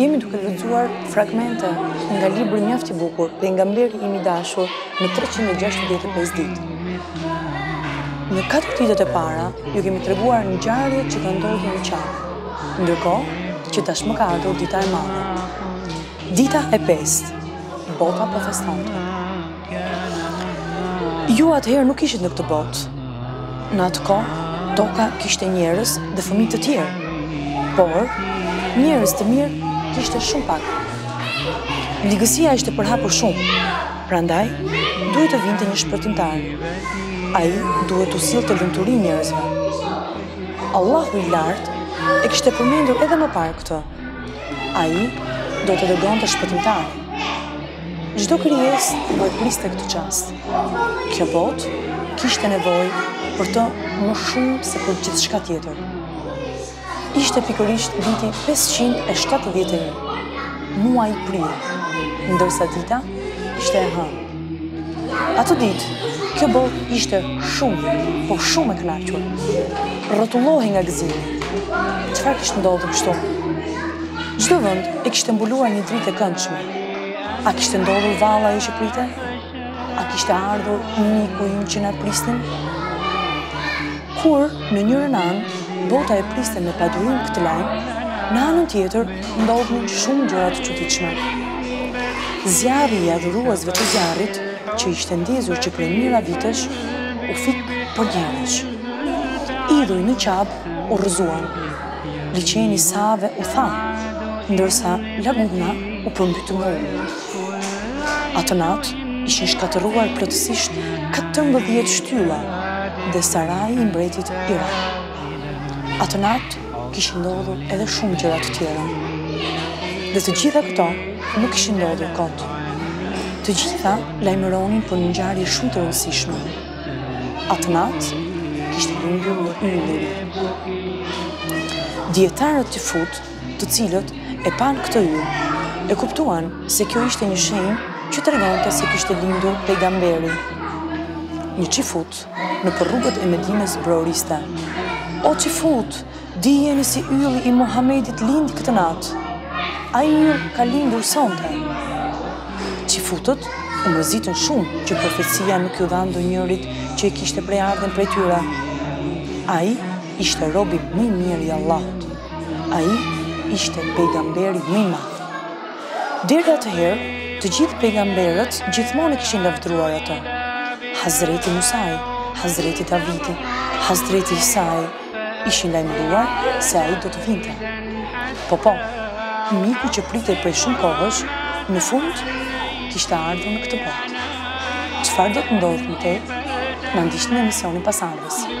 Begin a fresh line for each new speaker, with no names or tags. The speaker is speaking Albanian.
Jemi duke lexuar fragmente nga libri mjaft i bukur, Pejgamberi im i dashur në 365 ditë. Në katër ditët e para, ju kemi treguar ngjarjet që kanë ndodhur në Qabe. Ndërkohë që tashmë ka ardhur dita e madhe. Dita e pestë, bota po festonte. Ju atëherë nuk ishit në këtë botë. Në atë kohë, në tokë kishte njerëz dhe fëmijë të tjerë. Por, njerëz të mirë kishte shumë pak. Ligësia ishte përhapur shumë. Prandaj, duhej të vinte një shpëtimtar. Ai duhet t'u sillte lumturinë njerëzve. Allahu i Lartë e kishte përmendur edhe më parë këtë. Ai do të dërgonte shpëtimtarin. Çdo krijesë po e priste këtë çast. Kjo botë kishte nevojë për të më shumë se për gjithçka tjetër. Ishte pikërisht viti 571, muaji prill, ndërsa dita ishte e hënë. Atë ditë, kjo botë ishte shumë, po shumë e kënaqur. Rrotullohej nga gëzimi. Çfarë kishte ndodhur kështu? Çdo vend e kishte mbuluar një dritë e këndshme. A kishte ndodhur vallë ajo që pritej? A kishte ardhur miku ynë që ne prisnim? Kur në njërën anë bota e priste me padurim këtë lajm, në anën tjetër ndodhnin shumë gjëra të çuditshme. Zjarri i adhuruesve të zjarrit, që ishte ndezur që prej mijëra vitesh, u fik përnjëherësh. Idhujt në Qabe u rrëzuan. Liqeni Save u tha, ndërsa laguna u përmbytë me ujë. Atë natë ishin shkatërruar plotësisht 14 shtylla dhe saraji i mbretit iranian. Atë natë kishin ndodhur edhe shumë gjëra të tjera. Dhe të gjitha këto nuk kishin ndodhur kot. Të gjitha lajmëronin për një ngjarje shumë të rëndësishme. Atë natë, kishte lindur një yll i ri. Dijetarët çifutë, të cilët e panë këtë yll, e kuptuan se kjo ishte një shenjë që tregonte se kishte lindur pejgamberi. Një çifut nëpër rrugët e Medinës brohoriste. O çifutë, Dijeni se ylli i Muhamedit lindi këtë natë. Ai yll ka lindur sonte. Çifutët u mërzitën shumë që profecia nuk iu dha ndonjërit që e kishte prejardhjen prej tyre. Ai ishte robi më i mirë i Allahut. Ai ishte pejgamberi më i madh. Deri atëherë, të gjithë pejgamberët gjithmonë e kishin lavdëruar atë. Hazreti Musai, Hazreti Davidi, Hazreti Isai, Ishin lajmëruar se ai do të vinte. Po po, miku që pritej prej shumë kohësh, në fund kishte ardhur në këtë botë. Çfarë do të ndodhë më tej, na ndiqni në emisionin pasardhës. Në